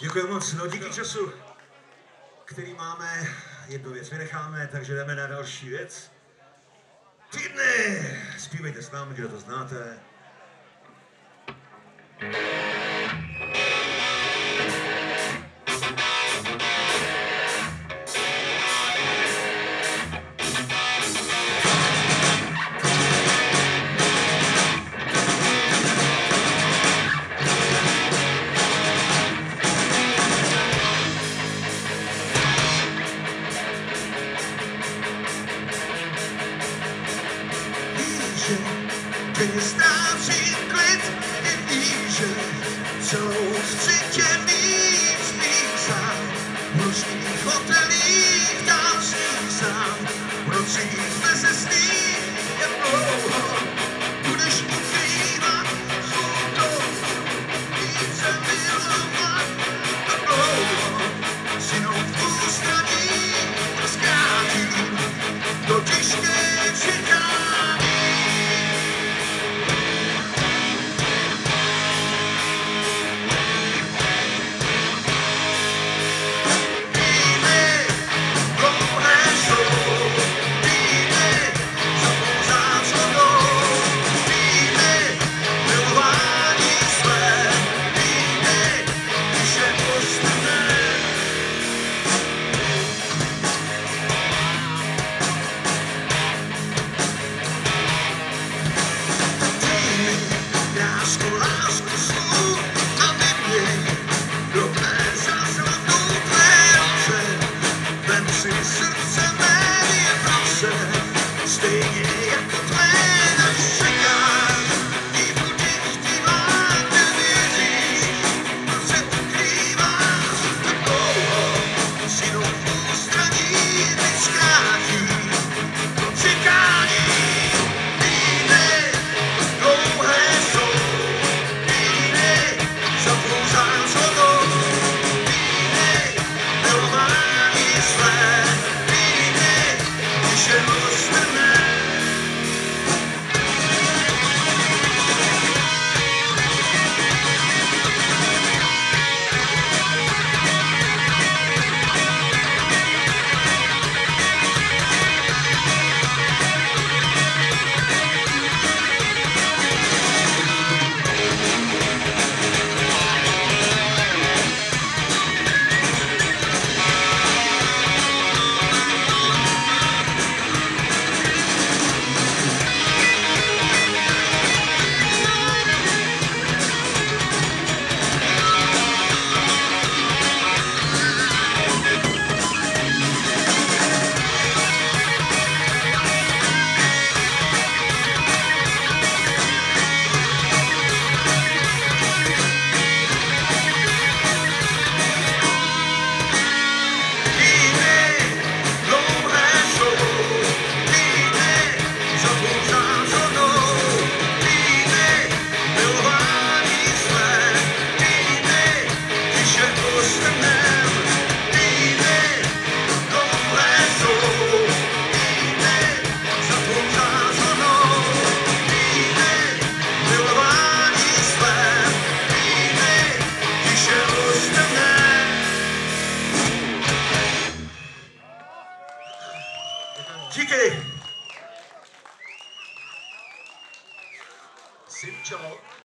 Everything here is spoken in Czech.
Děkuji moc. No díky času, který máme, jednu věc vynecháme, takže jdeme na další věc. Týdny! Zpívejte s námi, kdo to znáte. This time she quit in Egypt, so she can Srdce show. GK Xin chào.